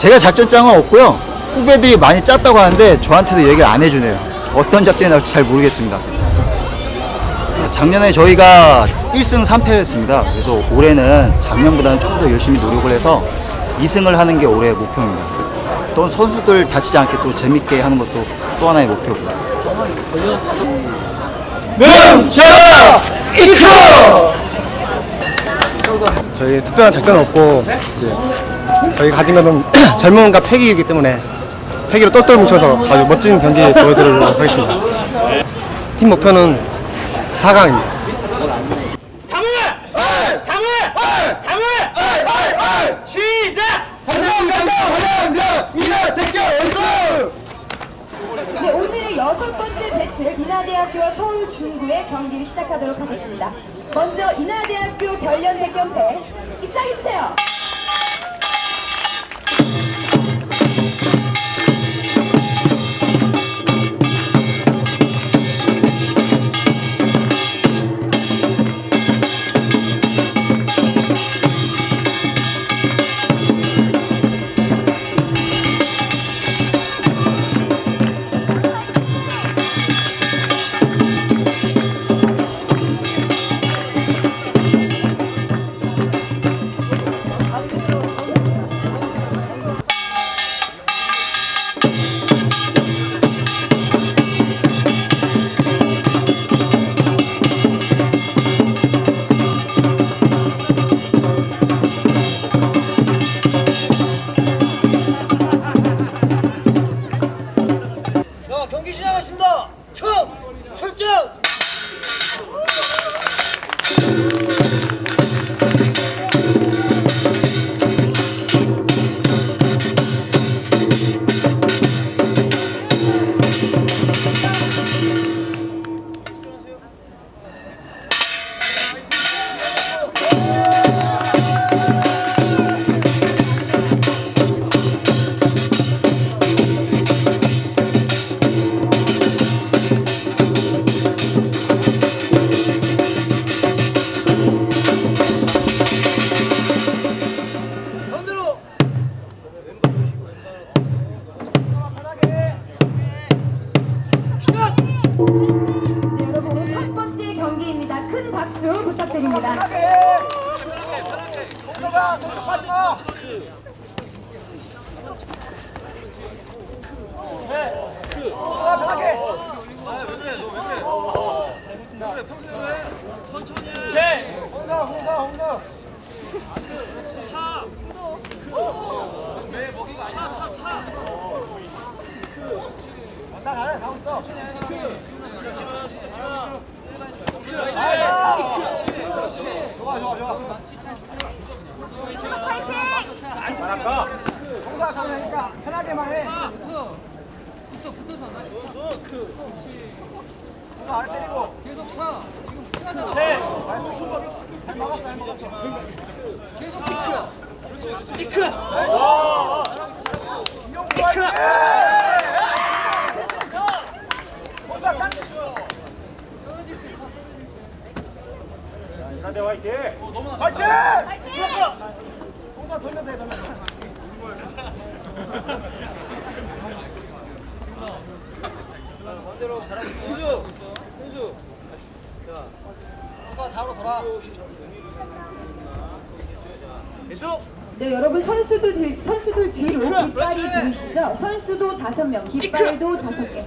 제가 작전장은 없고요. 후배들이 많이 짰다고 하는데 저한테도 얘기를 안 해주네요. 어떤 작전이 나올지 잘 모르겠습니다. 작년에 저희가 1승 3패였습니다. 그래서 올해는 작년보다는 좀 더 열심히 노력을 해서 2승을 하는 게 올해 목표입니다. 또 선수들 다치지 않게 또 재밌게 하는 것도 또 하나의 목표고요. 저희 특별한 작전은 없고 이제 저희가 가진 것은 젊음과 패기이기 때문에 패기로 똘똘 뭉쳐서 아주 멋진 경기 보여드리도록 하겠습니다. 팀 목표는 4강입니다. 네, 오늘의 여섯 번째 배틀 인하대학교와 서울 중구의 경기를 시작하도록 하겠습니다. 먼저 인하대학교 별년 대견패 입장해주세요. 피크. 이크. 이용구 화이팅! 홍사 딱. 인하대 화이팅! 화이팅! 홍사 돌면서 해, 돌면서. 반대로 잘하고 있어. 현수! 현수! 자, 홍사 잡으러 돌아. 민수! 네, 여러분 선수들 뒤- 선수들 뒤로 깃발이 보이시죠? 선수도 다섯 명, 깃발도 다섯 개.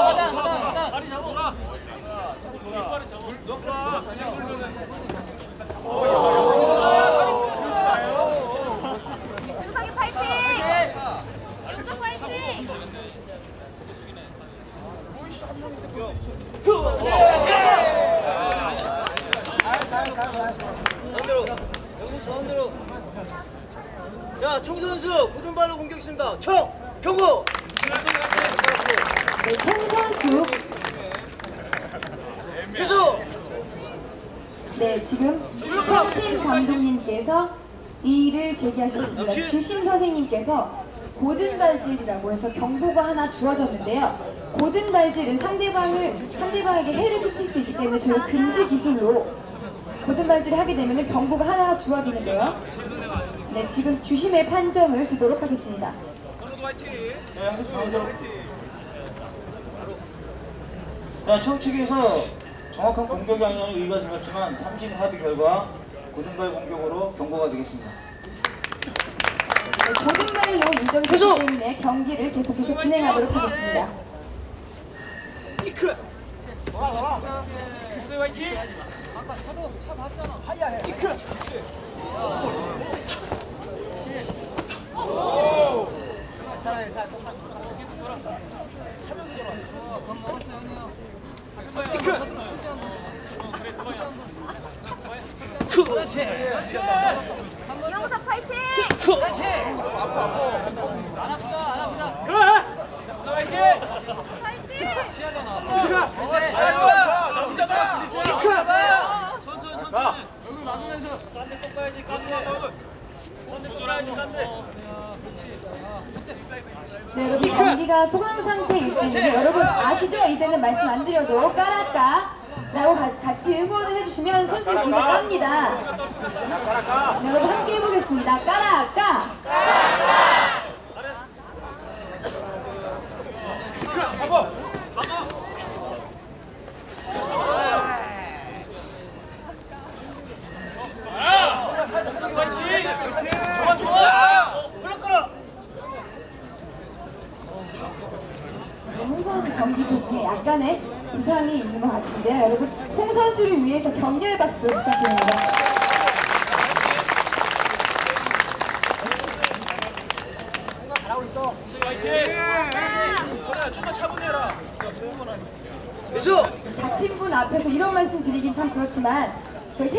영상이 파이팅! 영상 파이팅! 자, 총선수 고등발로 공격했습니다. 총 경고. 네, 총 선수 계속. 네, 지금 슈퍼팀 감독님께서 이의를 제기하셨습니다. 주심 선생님께서 고든발질이라고 해서 경고가 하나 주어졌는데요. 고든발질은 상대방을 상대방에게 해를 끼칠 수 있기 때문에 저희 금지 기술로 고든발질을 하게 되면 경고가 하나 주어지는데요. 네, 지금 주심의 판정을 듣도록 하겠습니다. 자, 처음 측에서 정확한 공격이 아니라는 의의가 들었지만 3심 합의 결과 고등발 공격으로 경고가 되겠습니다. 네, 고든발로 인정이 되기 때문에 경기를 계속해서 진행하도록 하겠습니다. 이크. 소희 화이팅 아까 차도 차 봤잖아 이크. 그렇지 영사 파이팅! 그렇지 안 아프다 안 아프다 그래 화이팅 파이팅! 천천히 천천히 얼굴 막으면서 깐데 꼭 가야지. 깐데. 깐데 꼭 가야지. 깐데. 네, 여러분 경기가 소강 때문에 여러분 아시죠? 이제는 말씀 안 드려도 까라까 라고 가- 같이 응원을 해주시면 선수들 진짜 깝니다. 네, 여러분 함께 해보겠습니다. 까라까! 좋아 좋아 올라가라. 네, 홍 선수 경기 도중에 약간의 부상이 있는 것 같은데요. 여러분 홍 선수를 위해서 격려의 박수 부탁드립니다. 계속. 다친 분 앞에서 이런 말씀 드리기 참 그렇지만 저희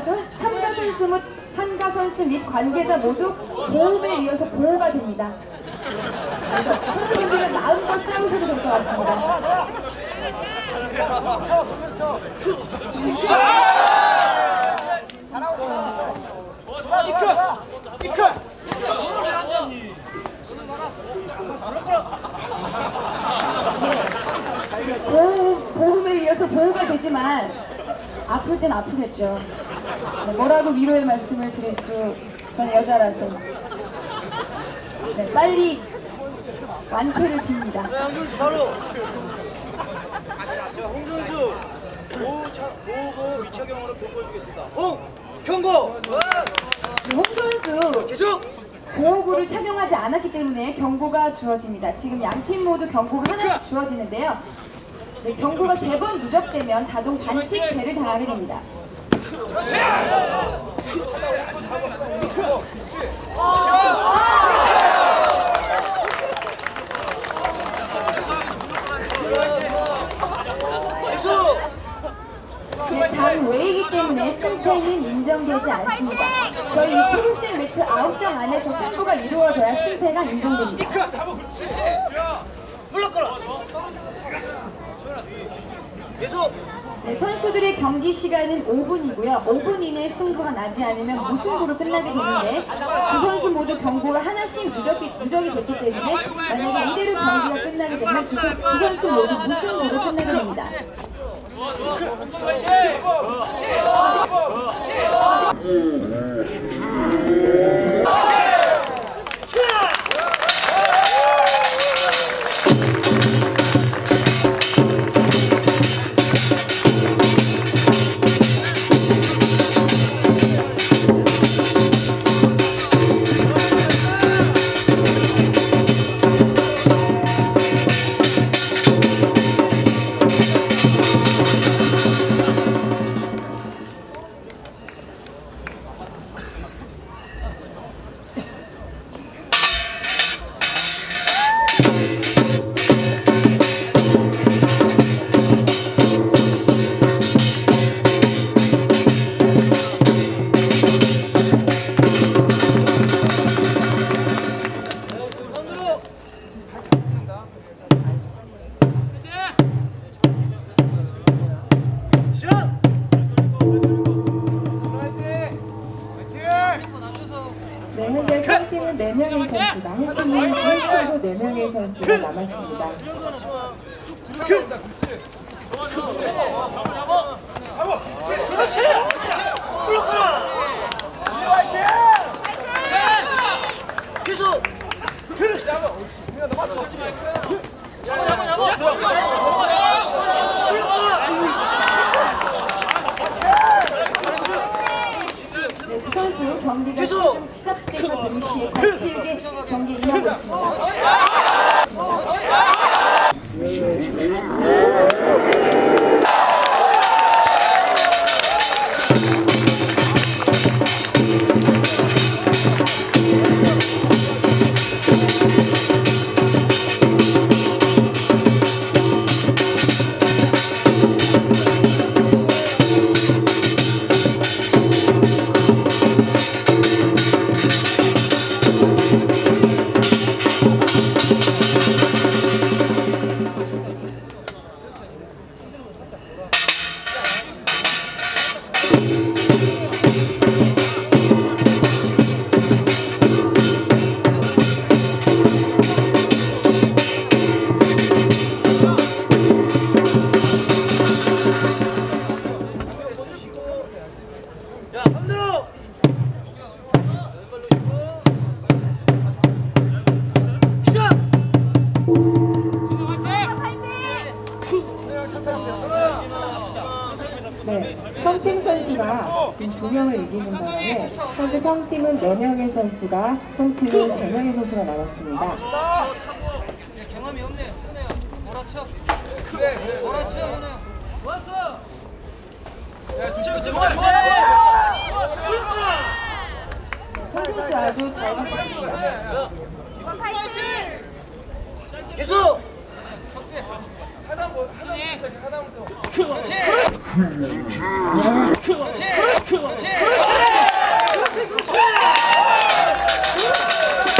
선- 참가 선수 및 참가 선수 및 관계자 모두 보험에 이어서 보호가 됩니다. 그래서 선수분들은 마음껏 싸우셔도 될 것 같습니다. 보호, 보험에 의해서 보호가 되지만 아플 땐 아프겠죠. 네, 뭐라고 위로의 말씀을 드릴 수 저는 여자라서 네, 빨리 완쾌를 빕니다. 자, 홍선수 바로. 자, 홍선수 보호 차 보호고 미착용으로 경고해주겠습니다. 홍 경고. 네, 홍 선수 계속. 보호구를 착용하지 않았기 때문에 경고가 주어집니다. 지금 양팀 모두 경고가 하나씩 주어지는데요. 네, 경고가 세 번 누적되면 자동 반칙 배를 당하게 됩니다. 네, 장 외이기 때문에 승패는 인정되지 않습니다. 저희 이 초록색 매트 9장 안에서 승부가 이루어져야 승패가 인정됩니다. 물러거라. 계속. 네, 선수들의 경기 시간은 5분이고요. 5분 이내에 승부가 나지 않으면 무승부로 끝나게 되는데 두 선수 모두 경고가 하나씩 누적이, 누적이 됐기 때문에 만약에 이대로 경기가 끝나게 되면 두, 선- 두 선수 모두 무승부로 끝나게 됩니다. 시 성팀 선수가 지금 두 명을 이기는 바람에 현재 성팀은 4명의 선수가, 성팀은 3명의 선수가 남았습니다. 경험이 없네. 현우야. 몰아쳐. 그래. 몰아쳐 현우야. 좋았어. 성 선수 아주 잘 바꿨습니다. 계속. 그렇지. 그렇지. 그렇지. 시작.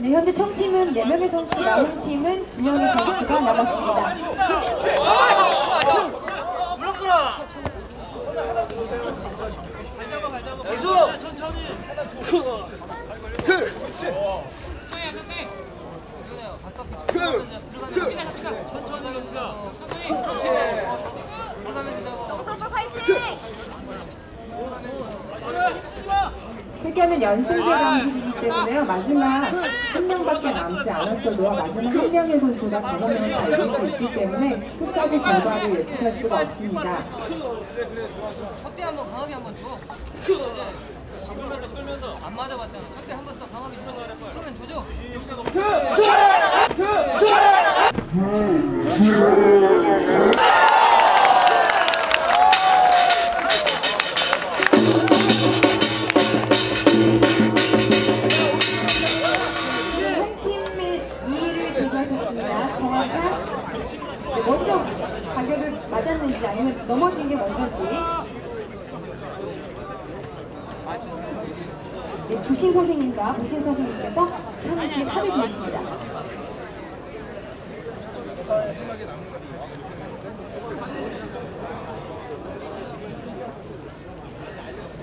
네, 현재 청팀은 4명의 선수가, 홈팀은 2명의 선수가 남았습니다. 물러거라. 계속. 천천히 천천히. 천천히 현우야. 회견은 연승제 방식이기 때문에요. 마지막 한 명밖에 남지 않았어도 마지막 한 명의 선수가 다섯 명을 다 이길 수 있기 때문에 끝까지 결과를 예측할 수가 없습니다. 첫대 한번 강하게 한번 줘. 끌면서 끌면서 안 맞아봤잖아. 첫대 한번 더 강하게 줘. 그러면 조져. 선생님과 보신 선생님께서 잠시 합의 중이십니다.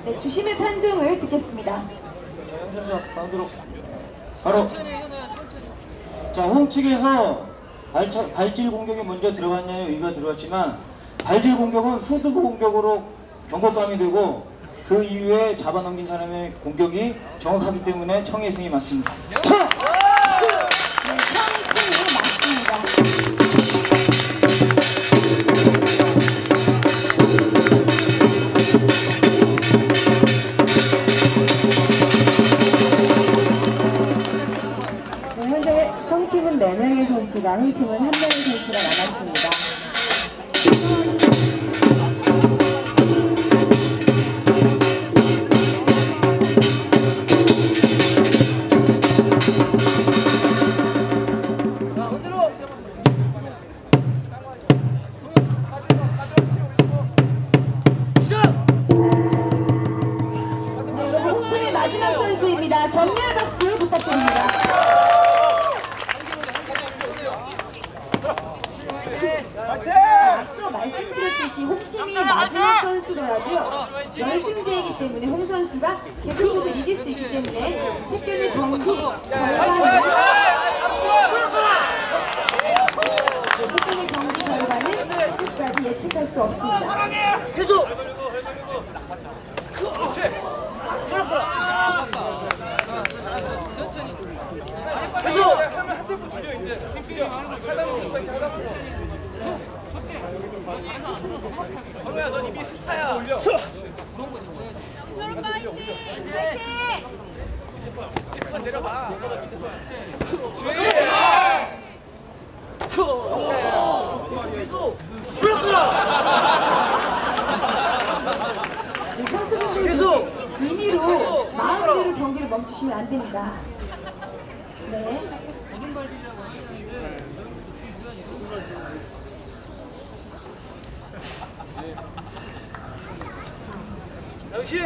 네, 주심의 판정을 듣겠습니다. 바로 자 홈측에서 발차, 발질 공격이 먼저 들어갔냐의 의가 들어갔지만 발질 공격은 후드 공격으로 경고감이 되고 그 이후에 잡아넘긴 사람의 공격이 정확하기 때문에 청의 승이 맞습니다. 청! 현재 성팀은 4명의 선수가, 흥팀은 1명의 선수가 남았습니다. 졸업 파이팅! 파이팅! 네, 선수분들 계속! 임의로 계속! 마음대로 경기를 멈추시면 안 됩니다. 네. 당신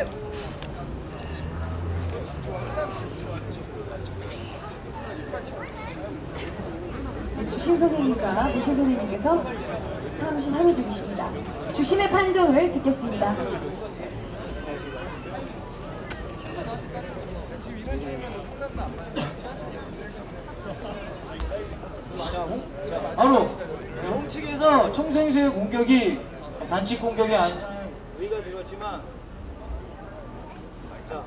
네, 주심 선생님과 모신 선생님께서 사무실 합의 중이십니다. 주심의 판정을 듣겠습니다. 바로 홈측에서 청생수의 공격이 반칙 공격이 아니라는 의가 들었지만 자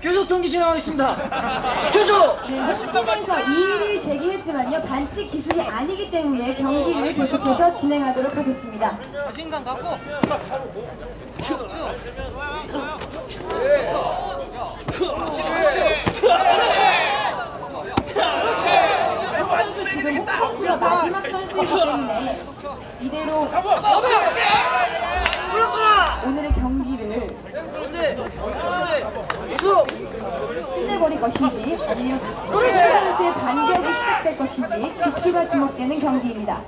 계속 경기 진행하겠습니다. 계속 네, 홈팀에서 2위를 제기했지만요 반칙 기술이 아니기 때문에 경기를 계속해서 진행하도록 하겠습니다. 자신감 갖고. 쳐, 쳐. 선수 지금 홈선수가 마지막 선수이기 때문에 이대로 오늘의 경기를 끝내버릴 것인지 아니면 최 선수의 반격이 시작될 것인지 득수가 주목되는 경기입니다.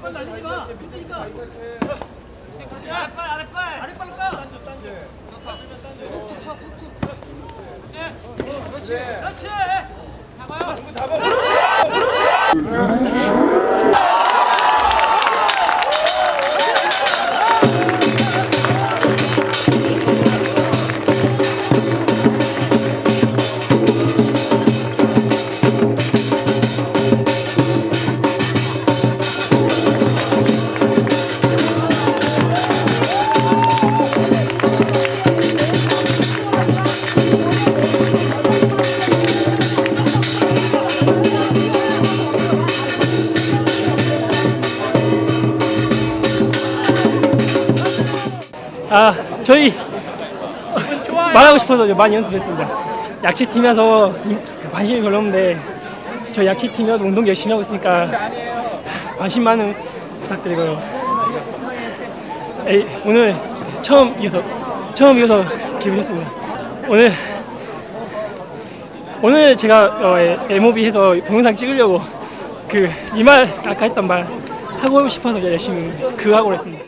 이빨 날리지 마. 힘드니까. 아랫발, 아랫발. 아랫발로 까. 좋다. 툭툭 쳐, 툭툭. 그렇지. 그렇지. 잡아요. 아 저희 말하고 싶어서 많이 연습했습니다. 약체 팀이라서 그 관심이 별로 없는데 저희 약체 팀이라도 운동 열심히 하고 있으니까 관심 많은 부탁드리고요. 에이, 오늘 처음 이어서 처음 이어서 기분이 좋습니다. 오늘 오늘 제가 어, MOB 해서 동영상 찍으려고 그 이 말 아까 했던 말 하고 싶어서 열심히 그거 하고 그랬습니다.